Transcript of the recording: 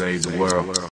save the world.